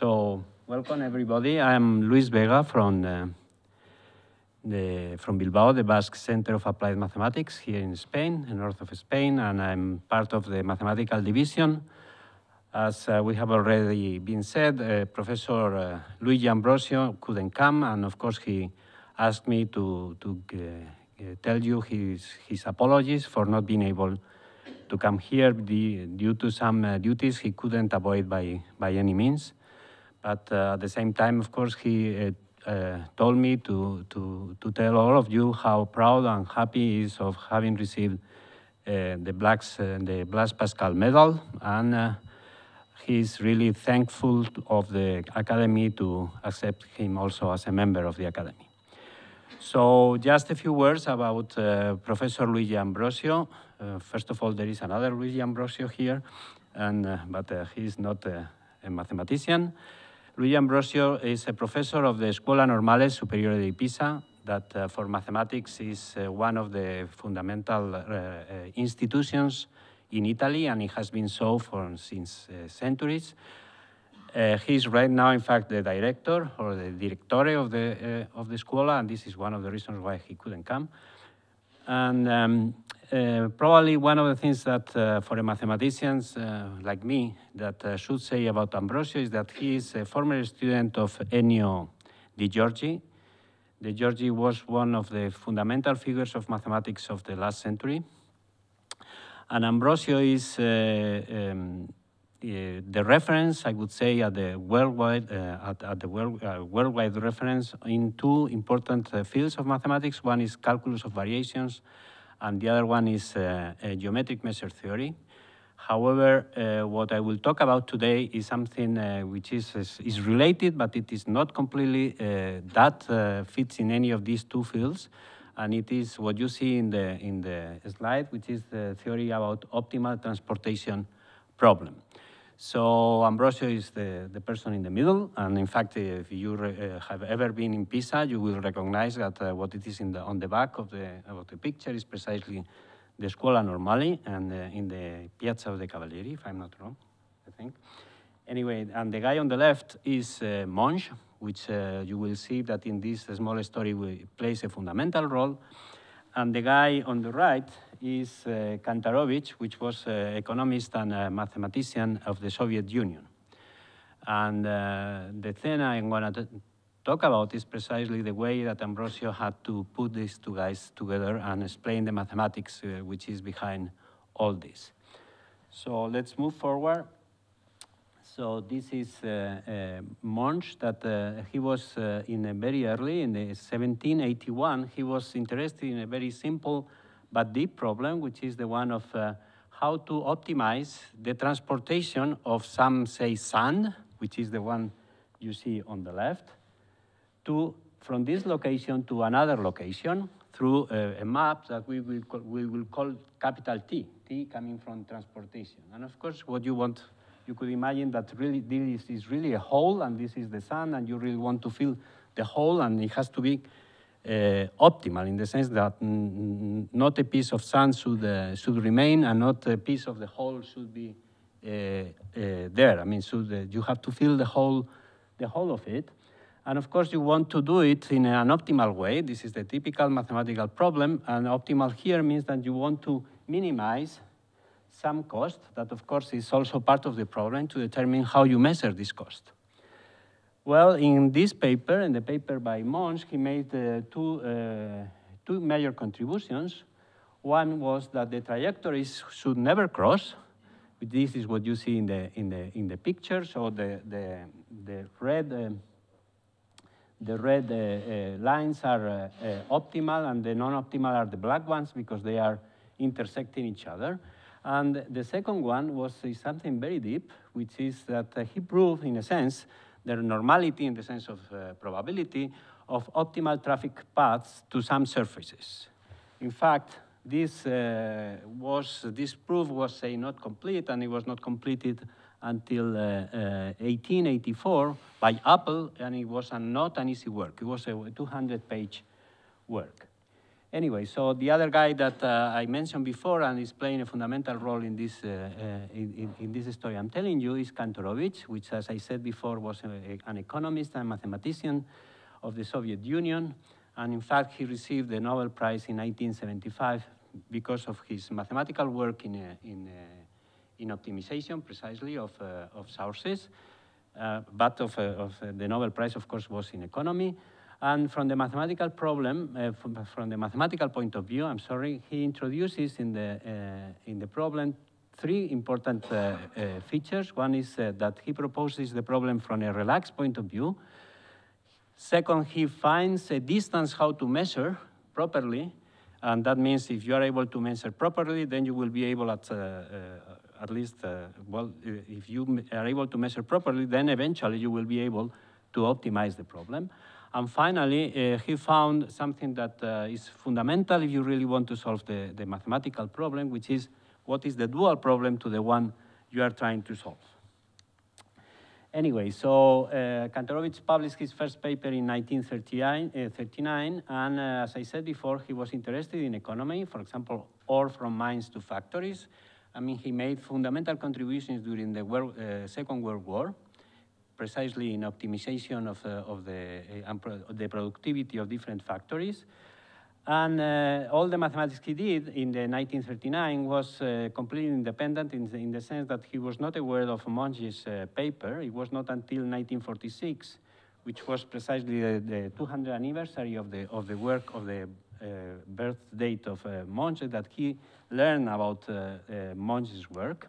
So, welcome everybody. I'm Luis Vega from, uh, the, from Bilbao, the Basque Center of Applied Mathematics here in Spain, in north of Spain, and I'm part of the mathematical division. As uh, we have already been said, uh, Professor uh, Luigi Ambrosio couldn't come, and of course he asked me to, to uh, tell you his, his apologies for not being able to come here due to some uh, duties he couldn't avoid by, by any means. But uh, at the same time, of course, he uh, uh, told me to, to, to tell all of you how proud and happy he is of having received the, Blacks, the Blaise Pascal Medal. And he's really thankful of the Academy to accept him also as a member of the Academy. So just a few words about uh, Professor Luigi Ambrosio. Uh, first of all, there is another Luigi Ambrosio here, and, uh, but he's not a mathematician. Luigi Ambrosio is a professor of the Scuola Normale Superiore di Pisa, that uh, for mathematics is uh, one of the fundamental uh, institutions in Italy, and it has been so for since centuries. he's right now, in fact, the director or the directore of the of the Scuola, and this is one of the reasons why he couldn't come. And um, uh, probably one of the things that uh, for a mathematicians uh, like me that uh, should say about Ambrosio is that he is a former student of Ennio De Giorgi. Di Giorgi was one of the fundamental figures of mathematics of the last century. And Ambrosio is uh, um, the reference, I would say, at the worldwide, at, at, the world, worldwide reference in two important fields of mathematics. One is calculus of variations, and the other one is uh, geometric measure theory. However, uh, what I will talk about today is something uh, which is, is, is, related, but it is not completely uh, that uh, fits in any of these two fields. And it is what you see in the, in the slide, which is the theory about optimal transportation problem. So Ambrosio is the, the person in the middle, and in fact, if you uh, have ever been in Pisa, you will recognize that uh, what it is the, on the back of the, of the picture is precisely the Scuola Normale and uh, in the Piazza the Cavalieri, if I'm not wrong, I think. Anyway, and the guy on the left is uh, Monge, which uh, you will see that in this small story plays a fundamental role. And the guy on the right is uh, Kantorovich, which was an economist and a mathematician of the Soviet Union. And uh, the thing I'm going to talk about is precisely the way that Ambrosio had to put these two guys together and explain the mathematics uh, which is behind all this. So let's move forward. So this is uh, uh, Monge that uh, he was uh, in very early, in the 1781, he was interested in a very simple but deep problem, which is the one of uh, how to optimize the transportation of some, say, sand, which is the one you see on the left, to, from this location to another location through a, a map that we will, call, we will call capital T, T coming from transportation. And of course, what you want, you could imagine that really this is really a hole, and this is the sand, and you really want to fill the hole, and it has to be uh, optimal in the sense that not a piece of sand should, uh, should remain and not a piece of the hole should be uh, there. I mean, should, you have to fill the whole, the whole of it. And of course, you want to do it in an optimal way. This is the typical mathematical problem. And optimal here means that you want to minimize some cost. That, of course, is also part of the problem to determine how you measure this cost. Well, in this paper, in the paper by Monge, he made uh, two, uh, two major contributions. One was that the trajectories should never cross. This is what you see in the, in the, in the picture. So the, the, the red, uh, the red uh, uh, lines are uh, optimal and the non-optimal are the black ones because they are intersecting each other. And the second one was something very deep, which is that he proved, in a sense, the normality in the sense of uh, probability of optimal traffic paths to some surfaces. In fact, this uh, was this proof was say not complete, and it was not completed until uh, 1884 uh, by Appell, and it was not an easy work. It was a 200-page work. Anyway, so the other guy that uh, I mentioned before and is playing a fundamental role in this, uh, uh, in, in, this story I'm telling you is Kantorovich, which, as I said before, was a, a, an economist and mathematician of the Soviet Union. And in fact, he received the Nobel Prize in 1975 because of his mathematical work in, uh, in, uh, in optimization, precisely, of, uh, of sources. but of, of the Nobel Prize, of course, was in economy. And from the mathematical problem, uh, from, from, the mathematical point of view, I'm sorry, he introduces in the, uh, in the problem three important uh, uh features. One is uh, that he proposes the problem from a relaxed point of view. Second, he finds a distance how to measure properly. And that means if you are able to measure properly, then you will be able at, uh, at least, well, if you are able to measure properly, then eventually you will be able to optimize the problem. And finally, uh, he found something that uh, is fundamental if you really want to solve the, the mathematical problem, which is what is the dual problem to the one you are trying to solve. Anyway, so uh, Kantorovich published his first paper in 1939, uh, and uh, as I said before, he was interested in economy, for example, ore from mines to factories. I mean, he made fundamental contributions during the world, uh, Second World War precisely in optimization of, uh, of the, uh, the productivity of different factories. And uh, all the mathematics he did in the 1939 was uh, completely independent in the, in the, sense that he was not aware of Monge's uh, paper. It was not until 1946, which was precisely the, the 200th anniversary of the, of the work of the uh, birth date of Monge that he learned about Monge's work.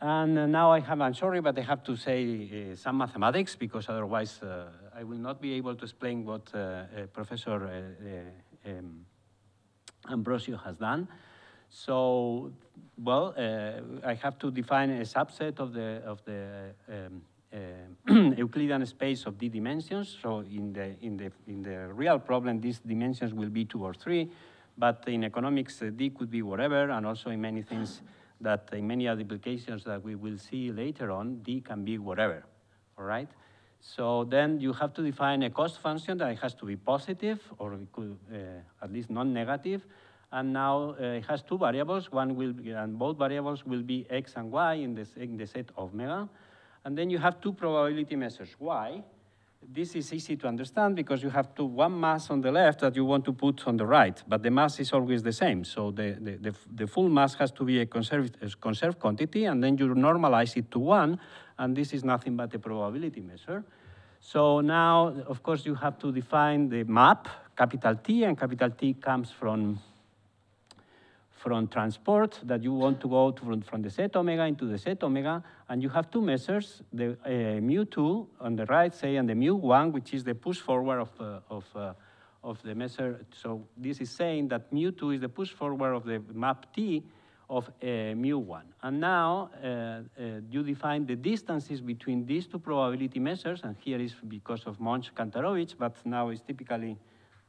And now I have, I'm sorry, but I have to say uh, some mathematics because otherwise uh, I will not be able to explain what uh, uh Professor uh, uh, um, Ambrosio has done. So, well, I have to define a subset of the, of the um, Euclidean space of d dimensions. So in the, in, the, in the real problem, these dimensions will be two or three, but in economics, d could be whatever, and also in many things, that in many other applications that we will see later on, D can be whatever, all right? So then you have to define a cost function that has to be positive or it could, uh, at least non-negative. And now uh, it has two variables. One will be, and both variables will be x and y in the, in the set omega. And then you have two probability measures, y this is easy to understand because you have to one mass on the left that you want to put on the right, but the mass is always the same. So the, the, the, the full mass has to be a conserved, a conserved quantity, and then you normalize it to one, and this is nothing but a probability measure. So now, of course, you have to define the map, capital T, and capital T comes from from transport that you want to go to from, from the set omega into the set omega, and you have two measures, the uh, mu2 on the right, say, and the mu1, which is the push forward of, uh, of, uh, of the measure. So this is saying that mu2 is the push forward of the map T of uh, mu1. And now uh, uh, you define the distances between these two probability measures, and here is because of Monge-Kantorovich, but now it's typically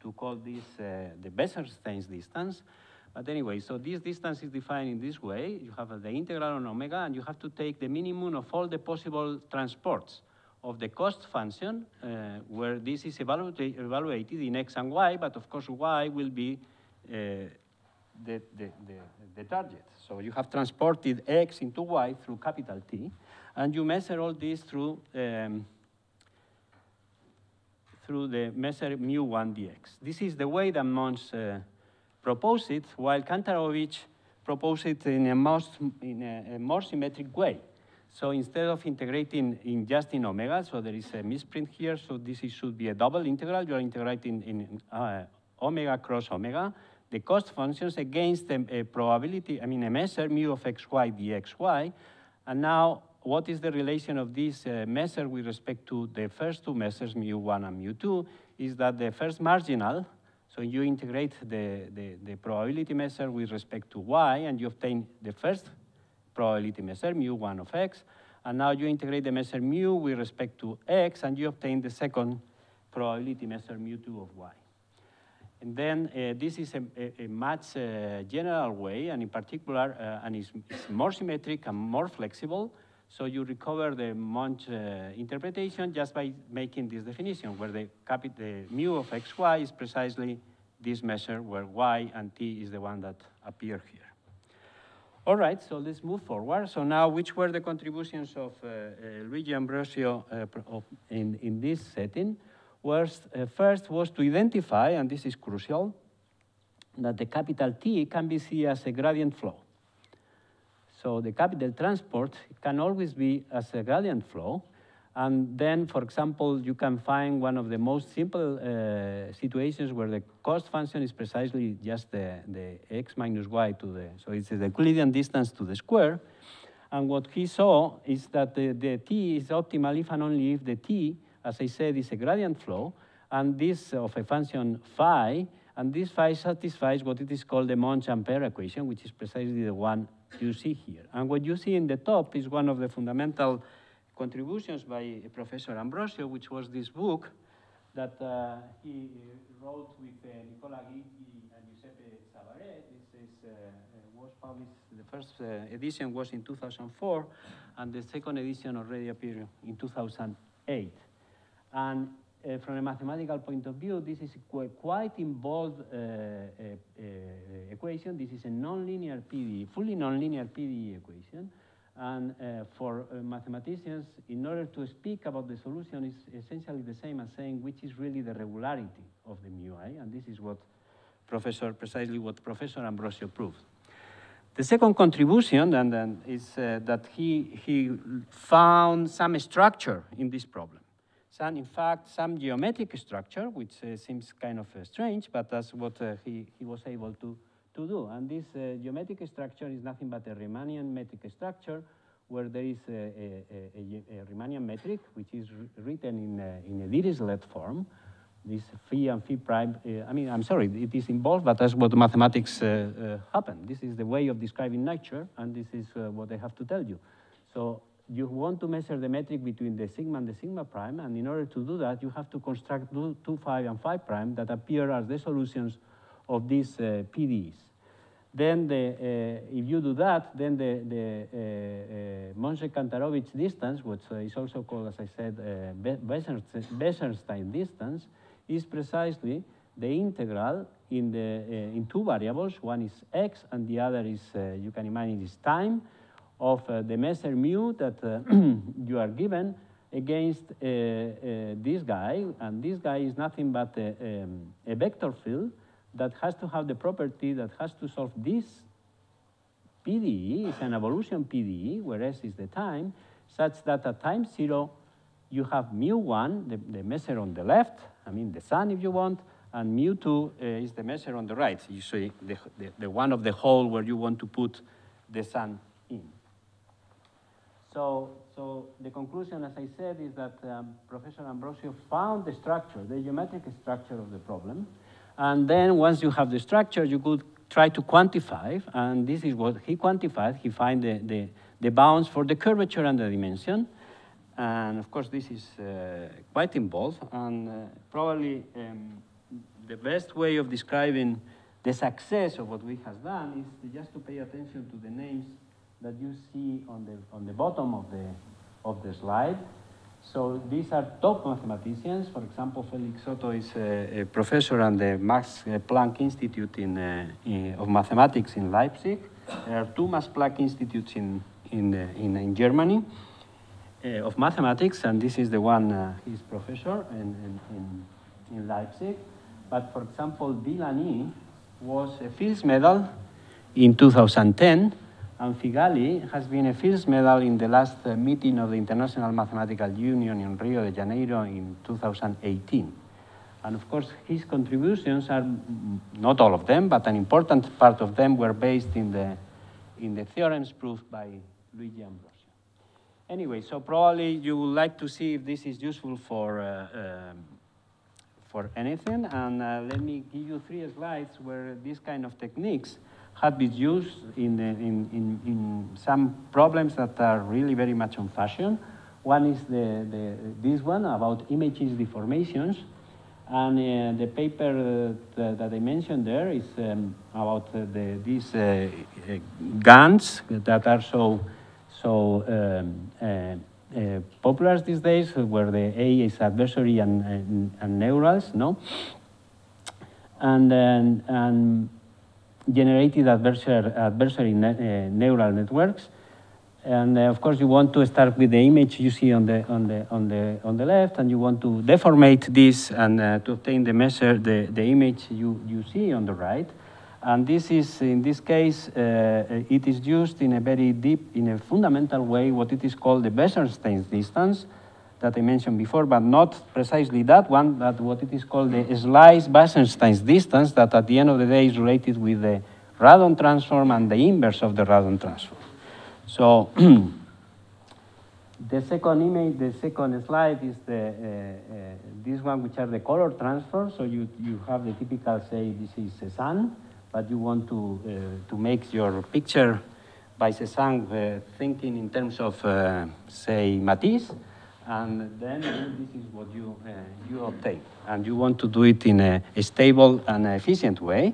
to call this the Wasserstein's distance. But anyway, so this distance is defined in this way. You have the integral on omega, and you have to take the minimum of all the possible transports of the cost function, uh, where this is evaluated in x and y, but of course y will be uh, the, the, the, the, target. So you have transported x into y through capital T, and you measure all this through um, through the measure mu1 dx. This is the way that Monge uh, proposed it, while Kantorovich proposed it in a, most, in a, a more symmetric way. So instead of integrating in just in omega, so there is a misprint here, so this is, should be a double integral. You are integrating in uh, omega cross omega. The cost functions against a, a, probability, I mean a measure, mu of xy dxy. And now, what is the relation of this uh, measure with respect to the first two measures, mu1 and mu2, is that the first marginal, so you integrate the, the, the, probability measure with respect to y, and you obtain the first probability measure, mu1 of x, and now you integrate the measure mu with respect to x, and you obtain the second probability measure, mu2 of y. And then uh, this is a, a, a much uh, general way, and in particular, uh, and it's, it's, more symmetric and more flexible, so you recover the Monge uh, interpretation just by making this definition, where the, the mu of xy is precisely this measure where y and t is the one that appear here. All right, so let's move forward. So now, which were the contributions of uh, uh, Luigi Ambrosio uh, in, in this setting? Was, uh, first was to identify, and this is crucial, that the capital T can be seen as a gradient flow. So the capital transport can always be as a gradient flow, and then, for example, you can find one of the most simple uh, situations where the cost function is precisely just the, the x minus y to the, so it's the Euclidean distance to the square. And what he saw is that the, the t is optimal if and only if the t, as I said, is a gradient flow, and this of a function phi, and this phi satisfies what it is called the Monge-Ampere equation, which is precisely the one you see here. And what you see in the top is one of the fundamental contributions by Professor Ambrosio, which was this book that uh, he wrote with uh, Nicola Gigli and Giuseppe Savaré. This is, uh, uh was published, the first uh, edition was in 2004, and the second edition already appeared in 2008. And uh, from a mathematical point of view, this is a quite involved uh, uh, equation. This is a nonlinear PDE, fully nonlinear PDE equation. And uh, for uh, mathematicians, in order to speak about the solution is essentially the same as saying which is really the regularity of the mu i, and this is what Professor, precisely what Professor Ambrosio proved. The second contribution and, and is uh, that he, he found some structure in this problem. Some, in fact, some geometric structure, which uh, seems kind of uh, strange, but that's what uh, he, he was able to to do. And this uh, geometric structure is nothing but a Riemannian metric structure where there is a, a, a, a Riemannian metric, which is written in in a Dirichlet form. This phi and phi prime, uh, I mean, I'm sorry, it is involved, but that's what mathematics uh, uh, happen. This is the way of describing nature, and this is uh, what I have to tell you. So you want to measure the metric between the sigma and the sigma prime, and in order to do that, you have to construct two, two phi and phi prime that appear as the solutions of these uh, PDEs. Then the, uh, if you do that, then the, the uh, Monge-Kantorovich distance, which is also called, as I said, Wasserstein distance, is precisely the integral in, the, uh, in two variables. One is x, and the other is, uh, you can imagine, is time of uh, the measure mu that you are given against this guy. And this guy is nothing but a, um, a vector field that has to have the property that has to solve this PDE, is an evolution PDE, where S is the time, such that at time zero, you have mu1, the, the measure on the left, I mean the sun if you want, and mu2 uh, is the measure on the right, usually the, the, the one of the hole where you want to put the sun in. So, so the conclusion, as I said, is that um, Professor Ambrosio found the structure, the geometric structure of the problem, and then once you have the structure, you could try to quantify, and this is what he quantified. He find the, the, the bounds for the curvature and the dimension. And of course, this is uh, quite involved, and uh, probably um, the best way of describing the success of what we have done is just to pay attention to the names that you see on the, on the bottom of the, of the slide. So these are top mathematicians. For example, Felix Otto is a, a professor at the Max Planck Institute in, uh, in, of Mathematics in Leipzig. There are two Max Planck Institutes in, in, uh, in, Germany uh, of mathematics, and this is the one uh, he's professor in, in, in, Leipzig. But for example, Villani was a Fields Medal in 2010 and Figalli has been a Fields Medal in the last uh, meeting of the International Mathematical Union in Rio de Janeiro in 2018. And of course, his contributions are, not all of them, but an important part of them were based in the, in the theorems proved by Luigi Ambrosio. Anyway, so probably you would like to see if this is useful for, uh, um, for anything. And uh, let me give you three slides where these kind of techniques had been used in, in, in, in, some problems that are really very much on fashion. One is the, the, this one about images deformations. And uh, the paper that, that, I mentioned there is um, about uh, the, these uh, uh GANs that are so, so um, uh, uh, popular these days, where the A is adversary and, and, and neurals, no? and, then and generated adversary, adversary ne uh, neural networks. And uh, of course, you want to start with the image you see on the, on the, on the, on the left, and you want to deformate this and uh, to obtain the measure, the, the image you, you see on the right. And this is, in this case, uh, it is used in a very deep, in a fundamental way, what it is called the Wasserstein distance that I mentioned before, but not precisely that one, but what it is called the slice Wasserstein distance that at the end of the day is related with the Radon transform and the inverse of the Radon transform. So the second image, the second slide is the, uh, uh, this one, which are the color transforms. So you, you have the typical, say, this is sun, but you want to, uh, to make your picture by Cézanne uh, thinking in terms of, uh, say, Matisse, and then this is what you, uh, you obtain. And you want to do it in a, a, stable and efficient way.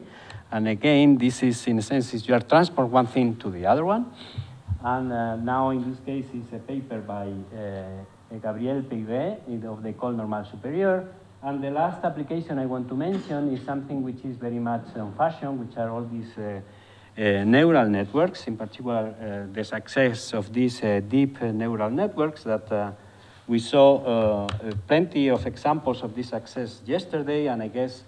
And again, this is, in a sense, is you are transport one thing to the other one. And uh, now, in this case, it's a paper by uh, Gabriel Peyré of the École Normale Supérieure, and the last application I want to mention is something which is very much on fashion, which are all these uh, uh, neural networks, in particular uh, the success of these uh, deep neural networks that uh, we saw uh, uh, plenty of examples of this success yesterday, and I guess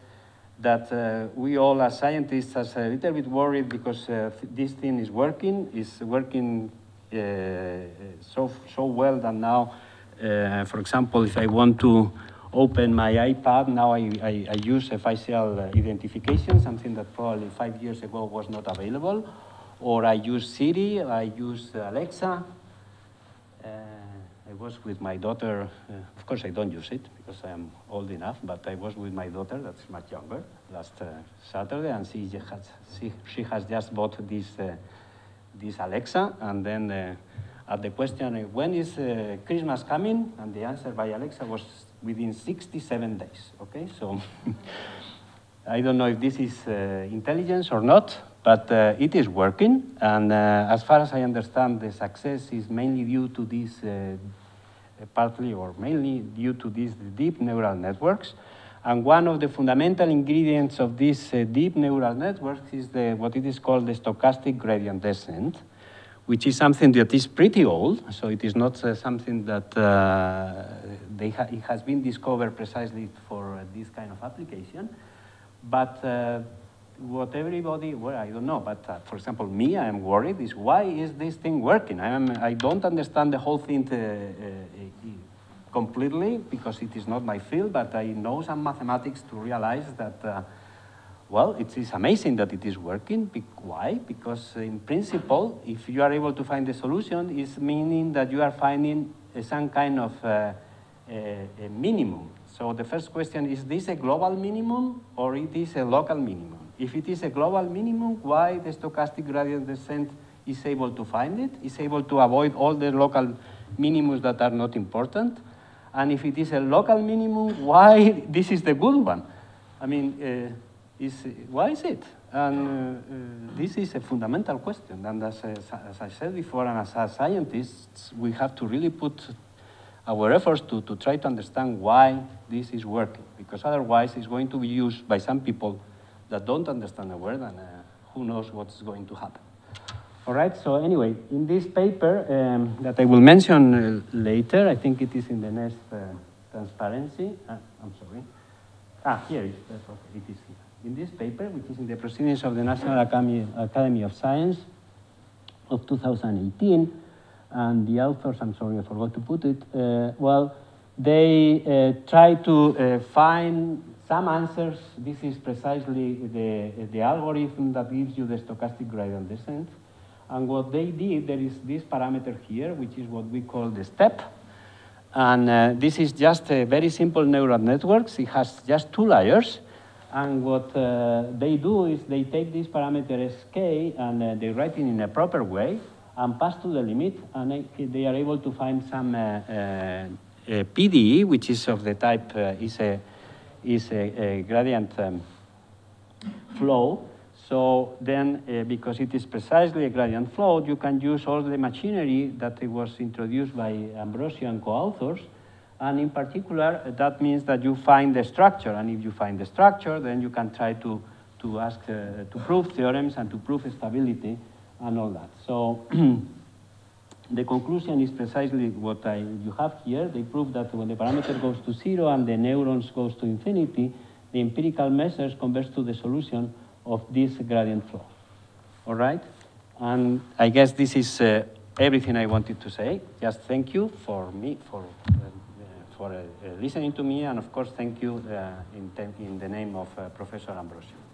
that uh, we all as scientists are a little bit worried because uh, this thing is working, is working so, so well that now, for example, if I want to open my iPad, now I, I, I use a facial identification, something that probably five years ago was not available. Or I use Siri, I use Alexa. Uh, I was with my daughter, uh, of course I don't use it because I am old enough, but I was with my daughter, that's much younger, last uh, Saturday, and she has, she, she has just bought this, uh, this Alexa, and then uh, at the question, when is uh, Christmas coming? And the answer by Alexa was within 67 days, okay? So I don't know if this is uh, intelligence or not, but uh, it is working. And uh, as far as I understand, the success is mainly due to these, uh, partly or mainly due to these deep neural networks. And one of the fundamental ingredients of these uh, deep neural networks is the, what it is called the stochastic gradient descent which is something that is pretty old, so it is not uh, something that uh, ha it has been discovered precisely for this kind of application. But what everybody, well, I don't know, but uh, for example, me, I am worried is why is this thing working? I, am, I don't understand the whole thing uh, completely because it is not my field, but I know some mathematics to realize that well, it is amazing that it is working. Why? Because in principle, if you are able to find the solution, it's meaning that you are finding some kind of uh, a minimum. So the first question, is this a global minimum or it is a local minimum? If it is a global minimum, why the stochastic gradient descent is able to find it, is able to avoid all the local minimums that are not important? And if it is a local minimum, why this is the good one? I mean, uh, is, why is it? And uh, uh, this is a fundamental question. And as, as I said before, and as, as scientists, we have to really put our efforts to, to try to understand why this is working, because otherwise it's going to be used by some people that don't understand the word, and uh, who knows what's going to happen. All right, so anyway, in this paper um, that I will mention uh, later, I think it is in the next uh, transparency. Uh, I'm sorry. Ah, here it is. Okay, it is here in this paper, which is in the Proceedings of the National Academy, Academy of Science of 2018, and the authors, I'm sorry, I forgot to put it, uh, well, they uh, try to uh, find some answers. This is precisely the, the algorithm that gives you the stochastic gradient descent. And what they did, there is this parameter here, which is what we call the step. And uh, this is just a very simple neural network. It has just two layers. And what uh, they do is they take this parameter sk and uh, they write it in a proper way and pass to the limit, and they are able to find some uh, uh PDE, which is of the type uh, is a is a, a gradient um, flow. So then, uh, because it is precisely a gradient flow, you can use all the machinery that was introduced by Ambrosio and co-authors And in particular, that means that you find the structure. And if you find the structure, then you can try to, to ask, uh, to prove theorems and to prove stability and all that. So the conclusion is precisely what I, you have here. They prove that when the parameter goes to zero and the neurons goes to infinity, the empirical measures converge to the solution of this gradient flow. All right? And I guess this is uh, everything I wanted to say. Just thank you for me, for, uh, for uh, listening to me, and of course, thank you uh, in, in, the name of uh, Professor Ambrosio.